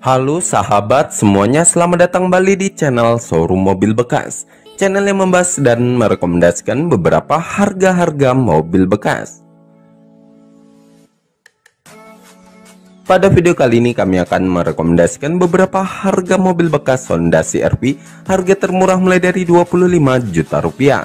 Halo sahabat semuanya selamat datang kembali di channel showroom mobil bekas. Channel yang membahas dan merekomendasikan beberapa harga-harga mobil bekas. Pada video kali ini kami akan merekomendasikan beberapa harga mobil bekas Honda CR-V Harga termurah mulai dari 25 juta rupiah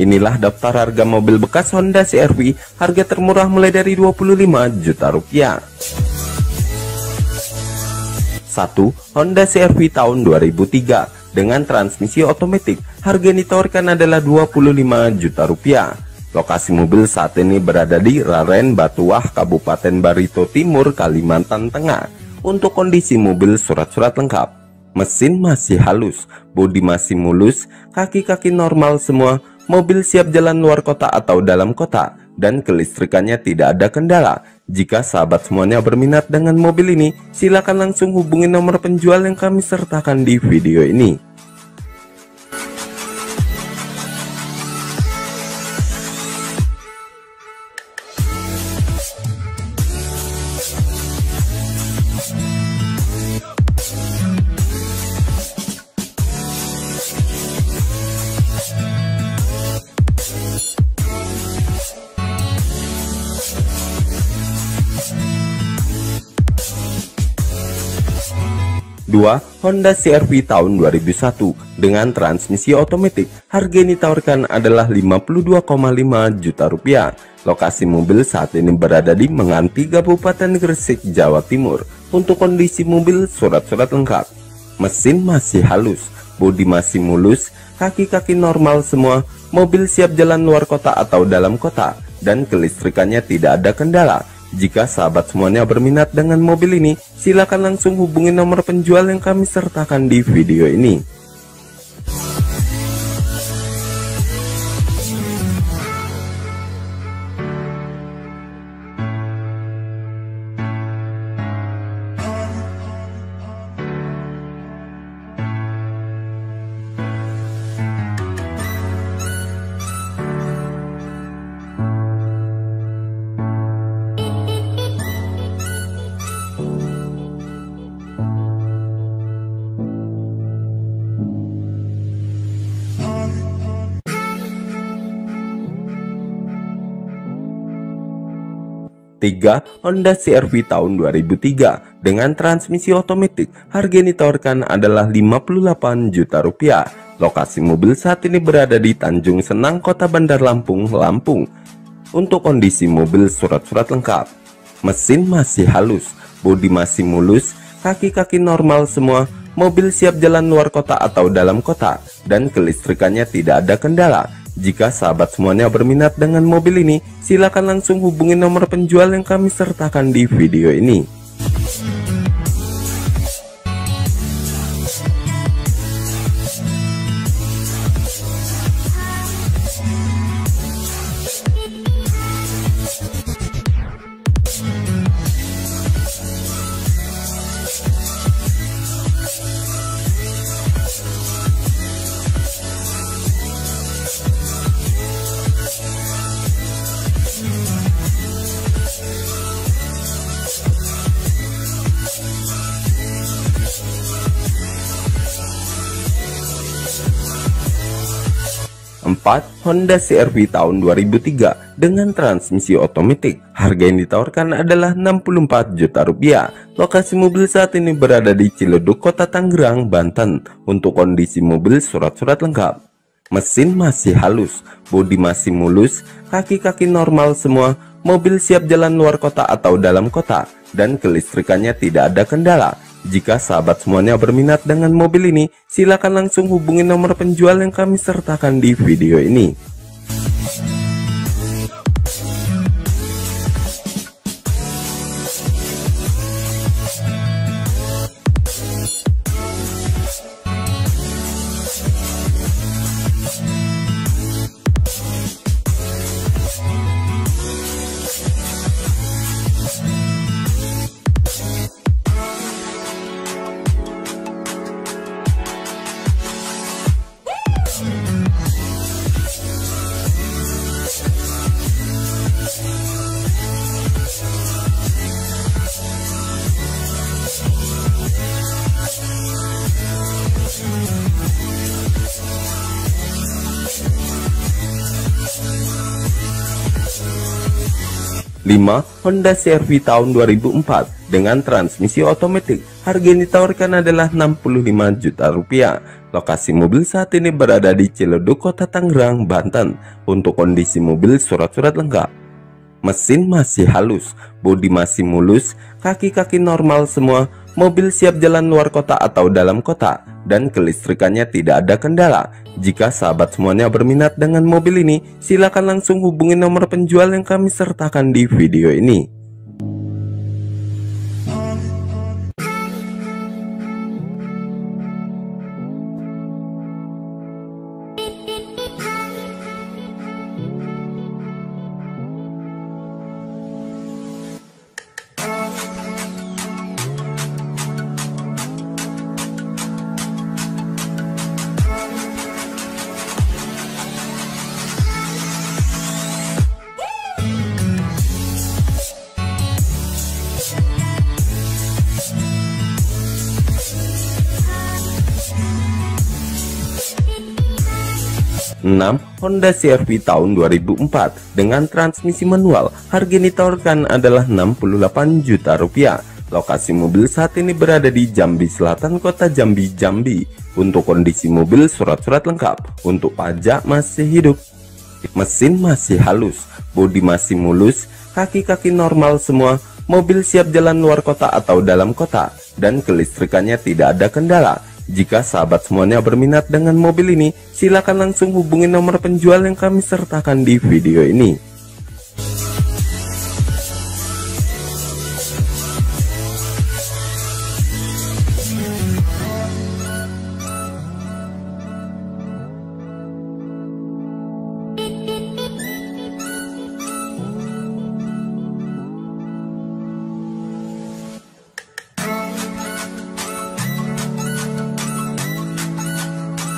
Inilah daftar harga mobil bekas Honda CR-V, harga termurah mulai dari 25 juta rupiah. 1. Honda CR-V tahun 2003 dengan transmisi otomatis, harga yang ditawarkan adalah 25 juta rupiah. Lokasi mobil saat ini berada di Raren Batuah, Kabupaten Barito Timur, Kalimantan Tengah. Untuk kondisi mobil surat-surat lengkap, mesin masih halus, bodi masih mulus, kaki-kaki normal semua, mobil siap jalan luar kota atau dalam kota, dan kelistrikannya tidak ada kendala. Jika sahabat semuanya berminat dengan mobil ini, silakan langsung hubungi nomor penjual yang kami sertakan di video ini. 2. Honda CR-V tahun 2001 dengan transmisi otomatis. Harga yang ditawarkan adalah 52,5 juta rupiah. Lokasi mobil saat ini berada di Menganti, Kabupaten Gresik, Jawa Timur. Untuk kondisi mobil surat-surat lengkap. Mesin masih halus, bodi masih mulus, kaki-kaki normal semua, mobil siap jalan luar kota atau dalam kota, dan kelistrikannya tidak ada kendala. Jika sahabat semuanya berminat dengan mobil ini, silakan langsung hubungi nomor penjual yang kami sertakan di video ini. Tiga Honda CR-V tahun 2003 dengan transmisi otomatis. Harga yang ditawarkan adalah 58 juta rupiah. Lokasi mobil saat ini berada di Tanjung Senang, Kota Bandar Lampung, Lampung. Untuk kondisi mobil surat-surat lengkap. Mesin masih halus, bodi masih mulus, kaki-kaki normal semua, mobil siap jalan luar kota atau dalam kota, dan kelistrikannya tidak ada kendala jika sahabat semuanya berminat dengan mobil ini, silakan langsung hubungi nomor penjual yang kami sertakan di video ini. 4. Honda CR-V tahun 2003 dengan transmisi otomatis. Harga yang ditawarkan adalah 64 juta rupiah. Lokasi mobil saat ini berada di Ciledug, Kota Tangerang, Banten. Untuk kondisi mobil surat-surat lengkap. Mesin masih halus, bodi masih mulus, kaki-kaki normal semua, mobil siap jalan luar kota atau dalam kota, dan kelistrikannya tidak ada kendala. Jika sahabat semuanya berminat dengan mobil ini, silakan langsung hubungi nomor penjual yang kami sertakan di video ini. 5. Honda CR-V tahun 2004 dengan transmisi otomatis. Harga yang ditawarkan adalah 65 juta rupiah. Lokasi mobil saat ini berada di Ciledug, Kota Tangerang, Banten. Untuk kondisi mobil surat-surat lengkap. Mesin masih halus, bodi masih mulus, kaki-kaki normal semua, mobil siap jalan luar kota atau dalam kota, dan kelistrikannya tidak ada kendala. Jika sahabat semuanya berminat dengan mobil ini, silakan langsung hubungi nomor penjual yang kami sertakan di video ini. 6. Honda CR-V tahun 2004 dengan transmisi manual. Harga yang ditawarkan adalah 68 juta rupiah. Lokasi mobil saat ini berada di Jambi Selatan, Kota Jambi, Jambi. Untuk kondisi mobil surat-surat lengkap. Untuk pajak masih hidup. Mesin masih halus, bodi masih mulus, kaki-kaki normal semua, mobil siap jalan luar kota atau dalam kota, dan kelistrikannya tidak ada kendala. Jika sahabat semuanya berminat dengan mobil ini, silakan langsung hubungi nomor penjual yang kami sertakan di video ini.